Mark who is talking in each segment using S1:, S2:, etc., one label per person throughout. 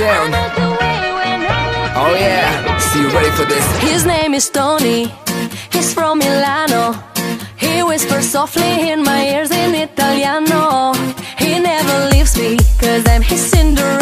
S1: sound. Oh yeah, see you ready for this.
S2: His name is Tony, he's from Milano. He whispers softly in my ears in Italiano. He never leaves me, cause I'm his Cinderella.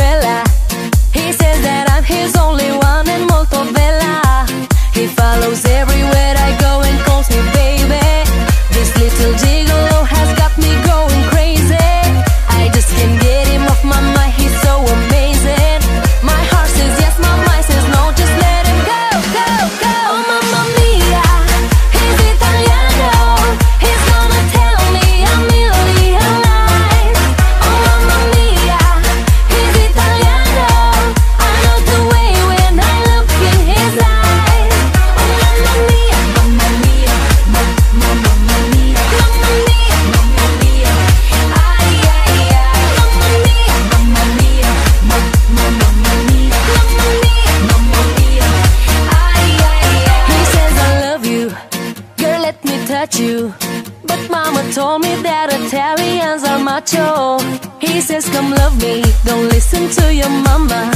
S2: But mama told me that Italians are macho. He says come love me, don't listen to your mama.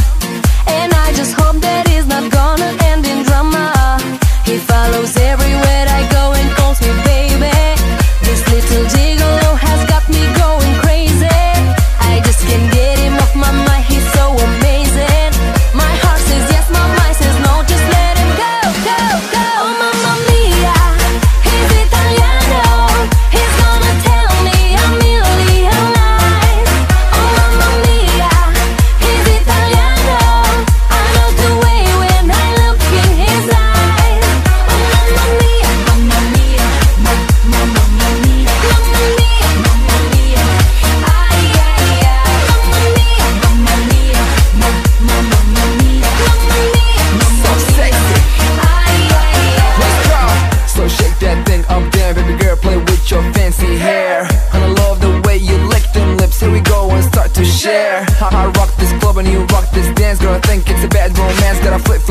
S2: And I just hope
S1: to share. I rock this club and you rock this dance Girl, I think it's a bad romance. Gotta flip